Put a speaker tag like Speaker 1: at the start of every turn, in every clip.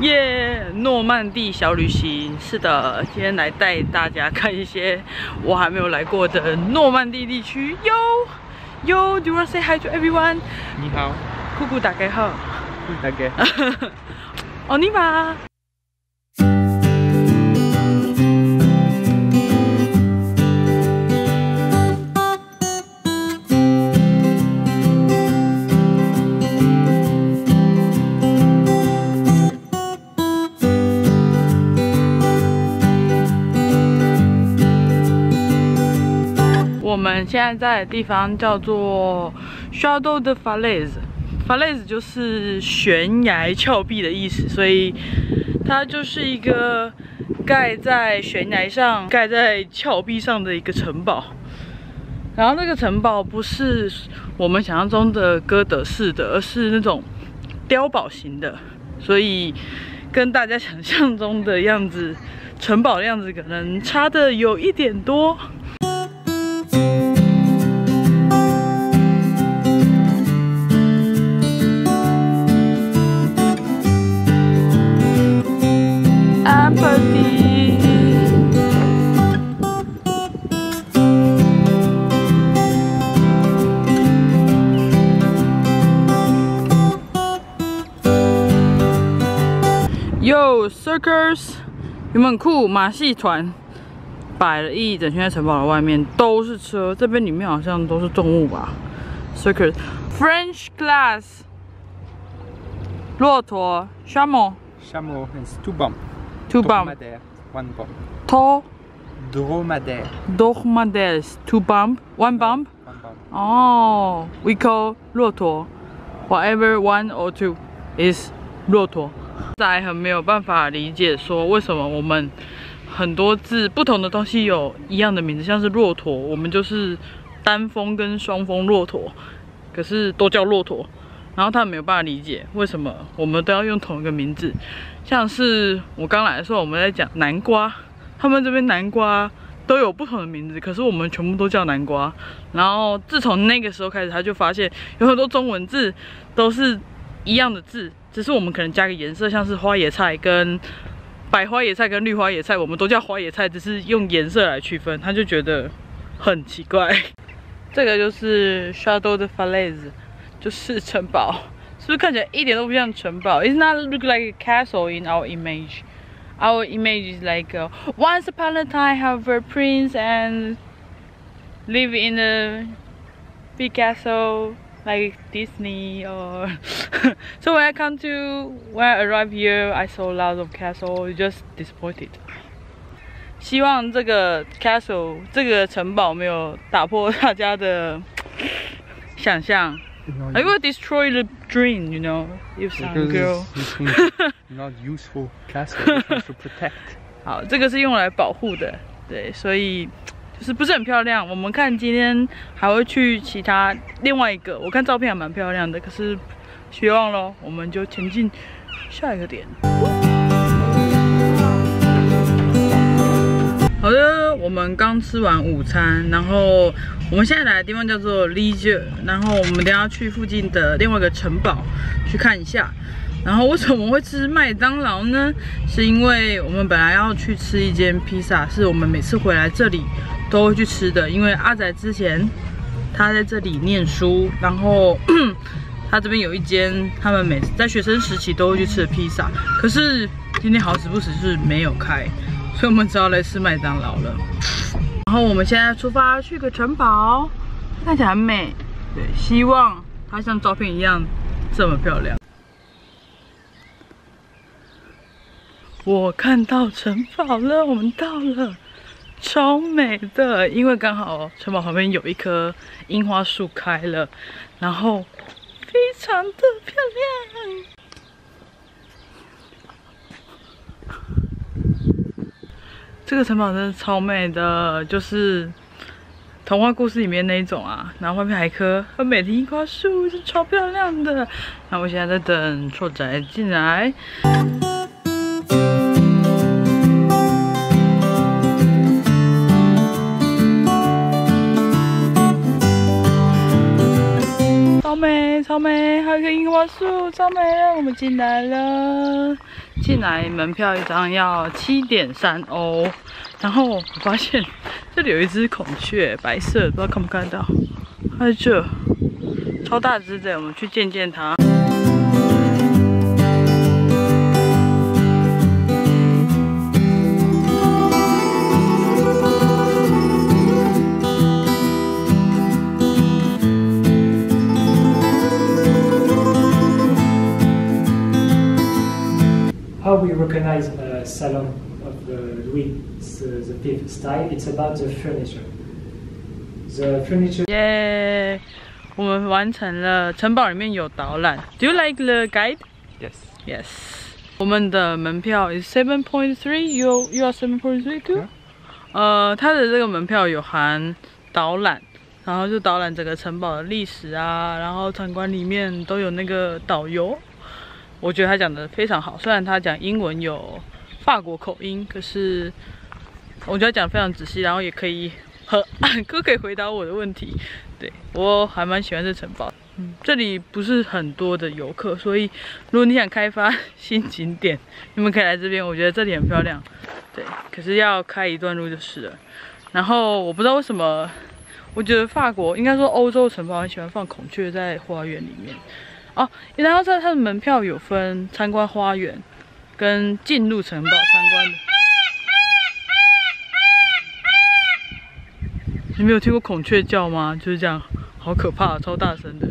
Speaker 1: 耶！诺曼底小旅行，是的，今天来带大家看一些我还没有来过的诺曼底地区。哟哟，Do you want to say hi to everyone？
Speaker 2: 你好，
Speaker 1: 酷酷打开号。
Speaker 2: 大概。
Speaker 1: 哦，你吧。我们现在在的地方叫做 Shadow de Falaise，Falaise 就是悬崖峭壁的意思，所以它就是一个盖在悬崖上、盖在峭壁上的一个城堡。然后那个城堡不是我们想象中的哥德式的，而是那种碉堡型的，所以跟大家想象中的样子，城堡的样子可能差的有一点多。circus，有没有很酷？马戏团摆了一整圈在城堡的外面，都是车。这边里面好像都是动物吧？Circus French glass，骆驼 chameau
Speaker 2: Chameau is two bump.
Speaker 1: two bump
Speaker 2: Dromadaire, one bump.
Speaker 1: tall
Speaker 2: Dromadaire,
Speaker 1: dromadaires two bump one bump
Speaker 2: one bump.
Speaker 1: 哦、we call 骆驼，whatever one or two is 骆驼。在很没有办法理解说为什么我们很多字不同的东西有一样的名字，像是骆驼，我们就是单峰跟双峰骆驼，可是都叫骆驼。然后他没有办法理解为什么我们都要用同一个名字，像是我刚来的时候我们在讲南瓜，他们这边南瓜都有不同的名字，可是我们全部都叫南瓜。然后自从那个时候开始，他就发现有很多中文字都是一样的字，只是我们可能加个颜色，像是花野菜跟白花野菜跟绿花野菜，我们都叫花野菜，只是用颜色来区分，他就觉得很奇怪。这个就是 Shadow de Falaise，就是城堡，是不是看起来一点都不像城堡？It's not look like a castle in our image. Our image is like uh, once upon a time have a prince and live in a big castle like Disney or so when I come to when I arrive here I saw lots of castle just disappointed 希望这个 castle 这个城堡没有打破大家的想象
Speaker 2: You know,
Speaker 1: I will destroy the dream you know if some
Speaker 2: because
Speaker 1: girl
Speaker 2: it's- it's not useful castle. It's supposed to protect.
Speaker 1: 好，这个是用来保护的，对，所以就 是不是很漂亮。我们看今天还会去其他另外一个，我看照片还蛮漂亮的，可是希望咯，我们就前进下一个点。好的，我们刚吃完午餐，然后我们现在来的地方叫做 Leisure，然后我们等下去附近的另外一个城堡去看一下。然后为什么会吃麦当劳呢？是因为我们本来要去吃一间披萨，是我们每次回来这里都会去吃的。因为阿仔之前他在这里念书，然后 他这边有一间他们每次在学生时期都会去吃的披萨，可是今天好死不死是没有开，所以我们只好来吃麦当劳了。然后我们现在出发去个城堡，看起来很美，对，希望它像照片一样这么漂亮。我看到城堡了，我们到了，超美的。因为刚好城堡旁边有一棵樱花树开了，然后非常的漂亮。这个城堡真的超美的，就是童话故事里面那一种啊。然后外面还有一棵很美的樱花树，是超漂亮的。那我现在在等臭仔进来。还有一个樱花树，超美了。我们进来了，进来门票一张要七点三欧，然后我发现这里有一只孔雀，白色，不知道看不看到，它在这，超大只的，我们去见见它。
Speaker 3: The Fifth style. It's about the furniture. The furniture.
Speaker 1: 耶我们完成了城堡里面有导览。Do you like the guide?
Speaker 2: Yes.
Speaker 1: Yes. 我们的门票 is seven point three. You you are seven point three too? 呃，它的这个门票有含导览，然后就导览整个城堡的历史啊，然后参观里面都有那个导游。我觉得他讲的非常好，虽然他讲英文有法国口音，可是我觉得讲非常仔细，然后也可以和哥 可以回答我的问题。对我还蛮喜欢这城堡。嗯，这里不是很多的游客，所以如果你想开发新景点，你们可以来这边。我觉得这里很漂亮。对，可是要开一段路就是了。然后我不知道为什么，我觉得法国应该说欧洲城堡很喜欢放孔雀在花园里面。哦，然后在它的门票有分参观花园跟进入城堡参观的。你没有听过孔雀叫吗？就是这样，好可怕，超大声的。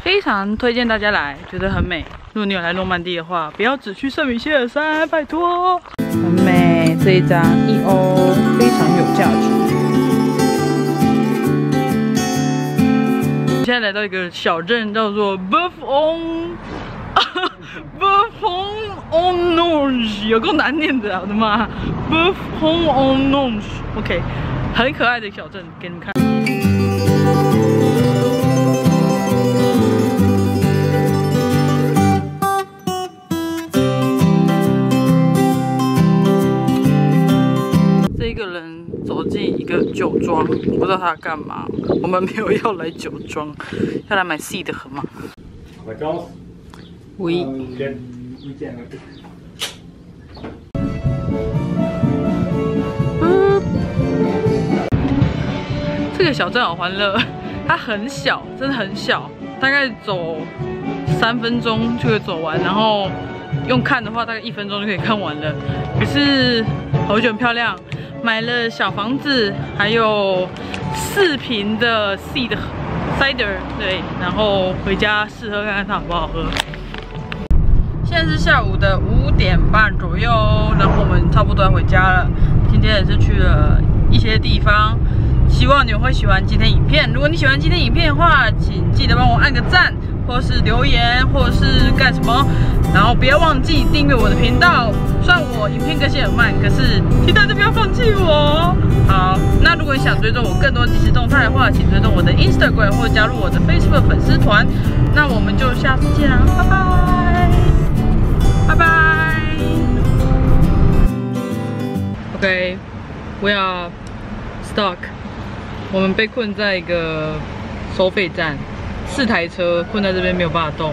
Speaker 1: 非常推荐大家来，觉得很美。如果你有来诺曼底的话，不要只去圣米歇尔山，拜托。很美，这一张一欧，非常有价值。现在来到一个小镇，叫做 Buffon，Buffon on Nonge，有够难念的，我的妈！Buffon on Nonge，OK，很可爱的小镇，给你们看。这个人走进一个酒庄，我不知道他干嘛。我们没有要来酒庄，要来买 C 的河吗
Speaker 2: 好，拜拜
Speaker 1: Oui.
Speaker 2: Weekend. Weekend.
Speaker 1: 这个小镇好欢乐，它很小，真的很小，大概走三分钟就可以走完，然后用看的话，大概一分钟就可以看完了。可是好久很漂亮。买了小房子，还有四瓶的的 cider，对，然后回家试喝看看它好不好喝。现在是下午的五点半左右，然后我们差不多要回家了。今天也是去了一些地方，希望你们会喜欢今天影片。如果你喜欢今天影片的话，请记得帮我按个赞。或是留言，或是干什么，然后不要忘记订阅我的频道。虽然我影片更新很慢，可是请大家不要放弃我。好，那如果你想追踪我更多即时动态的话，请追踪我的 Instagram 或加入我的 Facebook 粉丝团。那我们就下次见啦，拜，拜 OK，we are stuck。我们被困在一个收费站。四台车困在这边没有办法动，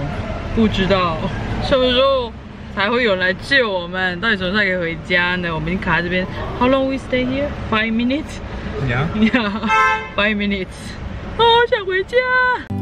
Speaker 1: 不知道什么时候才会有人来救我们？到底什么时候可以回家呢？我们已经卡在这边。How long we stay here? Five minutes.
Speaker 2: Yeah.
Speaker 1: Yeah. Five minutes. 好想回家。